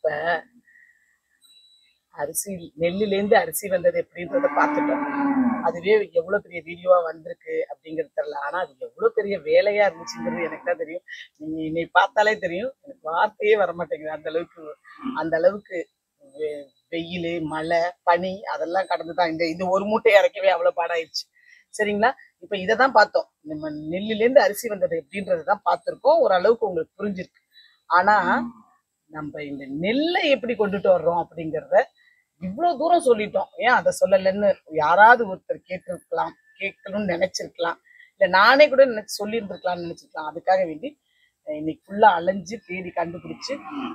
இப்ப அரிசி நெல்லுலேருந்து அரிசி வந்தது எப்படின்றத பார்த்துட்டோம். அதுவே எவ்வளவு பெரிய வீடியோவா வந்திருக்கு அப்படிங்கிறது தெரியல. ஆனா அது எவ்வளவு பெரிய வேலையா இருந்துச்சுங்கிறது எனக்கு தான் தெரியும். நீங்க என்னை பார்த்தாலே தெரியும். எனக்கு வார்த்தையே வர மாட்டேங்குது அந்த அளவுக்கு அந்த அளவுக்கு வெ- வெயில் மழை பனி அதெல்லாம் கடந்து தான் இந்த இந்த ஒரு மூட்டை இறக்கவே அவ்வளவு பாடாயிடுச்சு சரிங்களா? இப்ப இதை தான் பார்த்தோம். நம்ம நெல்லுலேருந்து அரிசி வந்தது எப்படின்றத தான் பார்த்துருக்கோம். ஓரளவுக்கு உங்களுக்கு புரிஞ்சிருக்கு. ஆனா நம்ம இந்த நெல்லை எப்படி கொண்டுட்டு வர்றோம் அப்படிங்கிறத இவ்வளோ தூரம் சொல்லிட்டோம். ஏன் அதை சொல்லலைன்னு யாராவது ஒருத்தர் கேட்டிருக்கலாம் கேட்கணும்னு நினைச்சிருக்கலாம். இல்லை நானே கூட நினைச்சு சொல்லியிருந்திருக்கலாம்னு நினைச்சிருக்கலாம். அதுக்காக வேண்டி இன்னைக்கு ஃபுல்லாக அலைஞ்சு தேடி கண்டுபிடிச்சி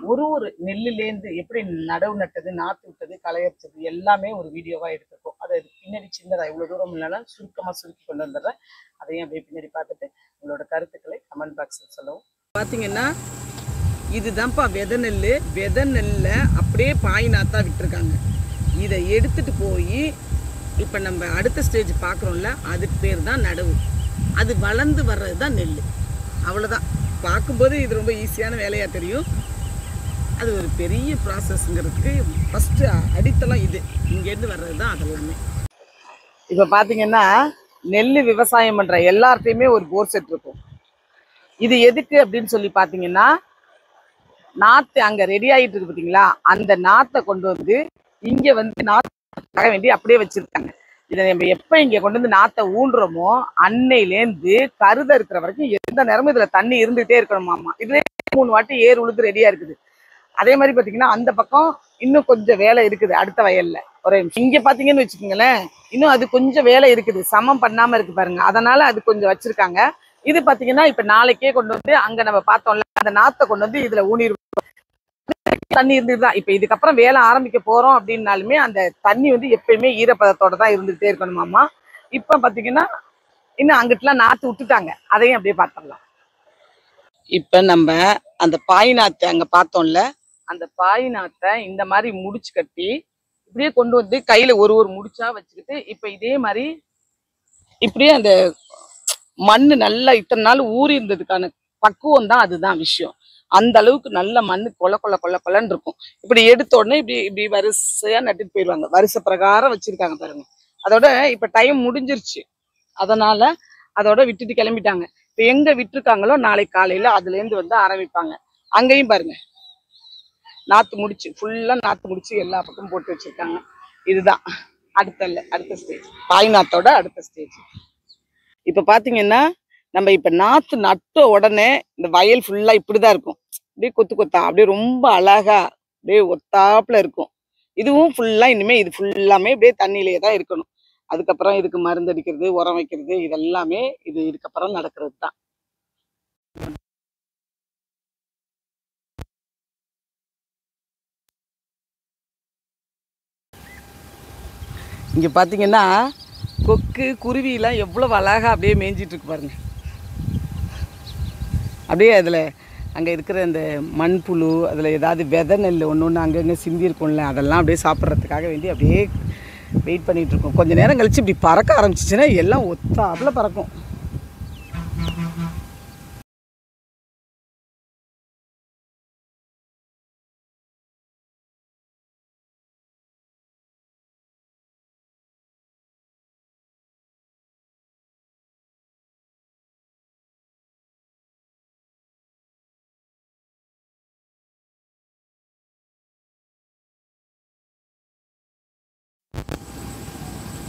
ஒரு ஒரு நெல்லுலேருந்து எப்படி நடவு நட்டது நாற்று விட்டது களையச்சது எல்லாமே ஒரு வீடியோவாக எடுத்துருக்கோம். அதை பின்னாடி சின்னதாக இவ்வளோ தூரம் இல்லைனாலும் சுருக்கமாக சுருக்கி கொண்டு வந்துடுறேன். அதையும் அப்படியே பின்னாடி பார்த்துட்டு உங்களோட கருத்துக்களை கமெண்ட் பாக்ஸில் சொல்லவும். பார்த்தீங்கன்னா இதுதான்ப்பா விதை நெல் விதை நெல்லை அப்படியே பாய் நாத்தா விட்டுருக்காங்க. இதை எடுத்துட்டு போய் இப்போ நம்ம அடுத்த ஸ்டேஜ் பார்க்குறோம்ல அதுக்கு பேர் தான் நடவு. அது வளர்ந்து வர்றது தான் நெல் அவ்வளோதான் பார்க்கும்போது இது ரொம்ப ஈஸியான வேலையாக தெரியும். அது ஒரு பெரிய ப்ராசஸ்ங்கிறதுக்கு ஃபஸ்ட்டு அடித்தளம் இது. இங்கேருந்து வர்றது தான் அதெல்லாமே. இப்போ பார்த்தீங்கன்னா நெல் விவசாயம் பண்ணுற எல்லார்ட்டையுமே ஒரு போர் செட் இருக்கும். இது எதுக்கு அப்படின்னு சொல்லி பார்த்தீங்கன்னா நாத்து அங்க ரெடி ஆகிட்டு இருக்கு பாத்தீங்களா? அந்த நாற்றை கொண்டு வந்து இங்க வந்து நாற்று வேண்டி அப்படியே வச்சிருக்காங்க. இதை நம்ம எப்ப இங்க கொண்டு வந்து நாத்தை ஊன்றோமோ அன்னையிலேருந்து கருத இருக்கிற வரைக்கும் எந்த நேரமும் இதுல தண்ணி இருந்துகிட்டே இருக்கணுமாமா இதுலேயே மூணு வாட்டி ஏர் உழுது ரெடியா இருக்குது. அதே மாதிரி பாத்தீங்கன்னா அந்த பக்கம் இன்னும் கொஞ்சம் வேலை இருக்குது அடுத்த வயல்ல. ஒரு இங்கே இங்க பாத்தீங்கன்னு வச்சுக்கோங்களேன் இன்னும் அது கொஞ்சம் வேலை இருக்குது. சமம் பண்ணாம இருக்கு பாருங்க. அதனால அது கொஞ்சம் வச்சிருக்காங்க. இது பாத்தீங்கன்னா இப்ப நாளைக்கே கொண்டு வந்து அங்க நம்ம பார்த்தோம்ல அந்த நாற்றை கொண்டு வந்து இதுல ஊனிடுவோம் தண்ணி இருந்துட்டு தான் இப்ப இதுக்கப்புறம் வேலை ஆரம்பிக்க போறோம் அப்படின்னாலுமே அந்த தண்ணி வந்து எப்பயுமே ஈரப்பதத்தோட தான் இருந்துகிட்டே இருக்கணுமாமா இப்ப பாத்தீங்கன்னா இன்னும் அங்கிட்டுலாம் நாத்து விட்டுட்டாங்க. அதையும் அப்படியே பார்த்துடலாம். இப்ப நம்ம அந்த பாய் நாத்தை அங்க பார்த்தோம்ல? அந்த பாய் நாத்தை இந்த மாதிரி முடிச்சு கட்டி இப்படியே கொண்டு வந்து கையில ஒரு ஒரு முடிச்சா வச்சுக்கிட்டு இப்ப இதே மாதிரி இப்படியே அந்த மண்ணு நல்லா இத்தனை நாள் ஊறி இருந்ததுக்கான பக்குவம் தான் அதுதான் விஷயம். அந்த அளவுக்கு நல்ல மண்ணு கொல கொல கொல கொலன்னு இருக்கும். இப்படி எடுத்த உடனே இப்படி இப்படி வரிசையா நட்டுட்டு போயிடுவாங்க. வரிசை பிரகாரம் வச்சிருக்காங்க பாருங்க. அதோட இப்ப டைம் முடிஞ்சிருச்சு. அதனால அதோட விட்டுட்டு கிளம்பிட்டாங்க. இப்ப எங்க விட்டுருக்காங்களோ நாளைக்கு காலையில அதுல இருந்து வந்து ஆரம்பிப்பாங்க. அங்கேயும் பாருங்க. நாத்து முடிச்சு ஃபுல்லா நாத்து முடிச்சு எல்லா பக்கமும் போட்டு வச்சிருக்காங்க. இதுதான். அடுத்த அடுத்த ஸ்டேஜ் பாய் நாத்தோட அடுத்த ஸ்டேஜ் இப்ப பாத்தீங்கன்னா நம்ம இப்ப நாத்து நட்ட உடனே இந்த வயல் ஃபுல்லா இப்படிதான் இருக்கும். அப்படியே கொத்து கொத்தா அப்படியே ரொம்ப அழகா அப்படியே ஒத்தாப்புல இருக்கும். இதுவும் ஃபுல்லா இனிமே இது ஃபுல்லாமே அப்படியே தண்ணியிலே தான் இருக்கணும். அதுக்கப்புறம் இதுக்கு மருந்து அடிக்கிறது உரம் வைக்கிறது இதெல்லாமே இது இதுக்கப்புறம் நடக்கிறது தான். இங்கே பார்த்தீங்கன்னா கொக்கு குருவிலாம் எவ்வளோ அழகாக அப்படியே மேய்ஞ்சிட்டு இருக்கு பாருங்க. அப்படியே அதில் அங்கே இருக்கிற அந்த மண்புழு அதில் ஏதாவது விதை நெல் ஒன்று ஒன்று அங்கங்கே சிந்தி இருக்கும்ல அதெல்லாம் அப்படியே சாப்பிட்றதுக்காக வேண்டி அப்படியே வெயிட் பண்ணிகிட்ருக்கோம் இருக்கோம். கொஞ்ச நேரம் கழித்து இப்படி பறக்க ஆரம்பிச்சிச்சுன்னா எல்லாம் ஒத்தாப்பில் பறக்கும்.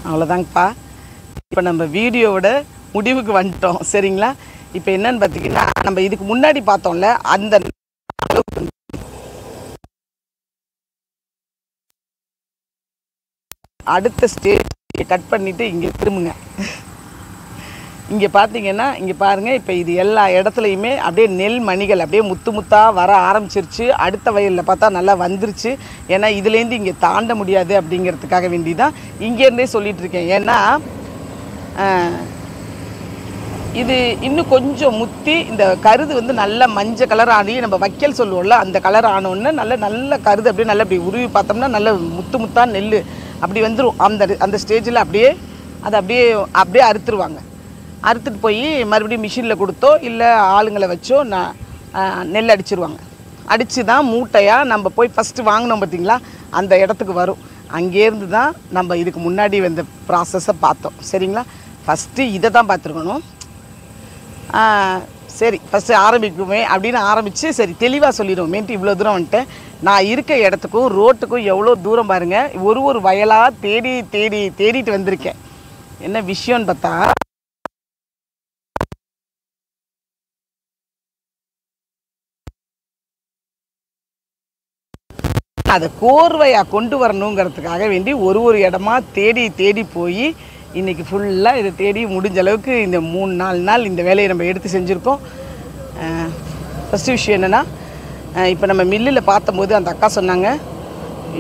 அவ்வளோதாங்கப்பா இப்போ நம்ம வீடியோவோட முடிவுக்கு வந்துட்டோம். சரிங்களா? இப்போ என்னன்னு பார்த்தீங்கன்னா நம்ம இதுக்கு முன்னாடி பார்த்தோம்ல அந்த அளவுக்கு அடுத்த ஸ்டேஜ் கட் பண்ணிவிட்டு இங்கே திரும்புங்க. இங்கே பார்த்தீங்கன்னா இங்கே பாருங்கள் இப்போ இது எல்லா இடத்துலையுமே அப்படியே நெல் மணிகள் அப்படியே முத்து முத்தாக வர ஆரம்பிச்சிருச்சு. அடுத்த வயலில் பார்த்தா நல்லா வந்துருச்சு. ஏன்னா இதுலேருந்து இங்கே தாண்ட முடியாது அப்படிங்கிறதுக்காக வேண்டி தான் இங்கேருந்தே சொல்லிகிட்ருக்கேன் ஏன்னா இது இன்னும் கொஞ்சம் முத்தி இந்த கருது வந்து நல்ல மஞ்சள் கலர் ஆனி நம்ம வைக்கல் சொல்லுவோம்ல அந்த கலர் ஆனோடனே நல்ல நல்ல கருது அப்படியே நல்லா அப்படி உருவி பார்த்தோம்னா நல்ல முத்து முத்தாக நெல் அப்படி வந்துடும் அந்த அந்த ஸ்டேஜில் அப்படியே அதை அப்படியே அப்படியே அறுத்துருவாங்க. அறுத்துட்டு போய் மறுபடியும் மிஷினில் கொடுத்தோ இல்லை ஆளுங்களை வச்சோ நான் நெல் அடிச்சிருவாங்க. அடித்து தான் மூட்டையாக நம்ம போய் ஃபஸ்ட்டு வாங்கினோம் பார்த்தீங்களா அந்த இடத்துக்கு வரும். அங்கேருந்து தான் நம்ம இதுக்கு முன்னாடி வந்த ப்ராசஸை பார்த்தோம். சரிங்களா? ஃபஸ்ட்டு இதை தான் பார்த்துருக்கணும். சரி ஃபஸ்ட்டு ஆரம்பிக்குமே அப்படின்னு ஆரம்பித்து சரி தெளிவாக சொல்லிடுவோமேன்ட்டு இவ்வளோ தூரம் வந்துட்டேன் நான் இருக்க இடத்துக்கும் ரோட்டுக்கும் எவ்வளோ தூரம் பாருங்கள் ஒரு ஒரு வயலாக தேடி தேடி தேடிட்டு வந்திருக்கேன். என்ன விஷயம்னு பார்த்தா அதை கோர்வையாக கொண்டு வரணுங்கிறதுக்காக வேண்டி ஒரு ஒரு இடமா தேடி தேடி போய் இன்றைக்கி ஃபுல்லாக இதை தேடி முடிஞ்ச அளவுக்கு இந்த மூணு நாலு நாள் இந்த வேலையை நம்ம எடுத்து செஞ்சுருக்கோம். ஃபஸ்ட்டு விஷயம் என்னென்னா இப்போ நம்ம மில்லில் பார்த்தம்போது அந்த அக்கா சொன்னாங்க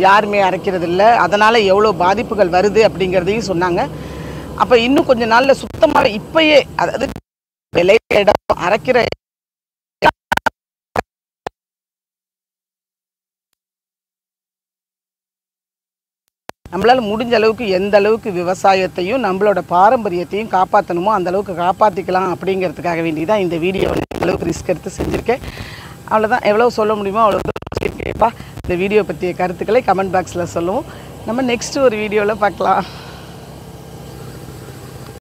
யாருமே அரைக்கிறது இல்லை அதனால் எவ்வளோ பாதிப்புகள் வருது அப்படிங்கிறதையும் சொன்னாங்க. அப்போ இன்னும் கொஞ்சம் நாளில் சுத்தமாக இப்பயே அதாவது விளைய இடம் அரைக்கிற நம்மளால் முடிஞ்ச அளவுக்கு எந்த அளவுக்கு விவசாயத்தையும் நம்மளோட பாரம்பரியத்தையும் காப்பாற்றணுமோ அந்த அளவுக்கு காப்பாற்றிக்கலாம் அப்படிங்கிறதுக்காக வேண்டி தான் இந்த வீடியோ. அளவுக்கு ரிஸ்க் எடுத்து செஞ்சுருக்கேன். அவ்வளோதான் எவ்வளோ சொல்ல முடியுமோ அவ்வளோ சொல்லியிருக்கேன்ப்பா இந்த வீடியோ பற்றிய கருத்துக்களை கமெண்ட் பாக்ஸில் சொல்லுவோம். நம்ம நெக்ஸ்ட் ஒரு வீடியோவில் பார்க்கலாம்.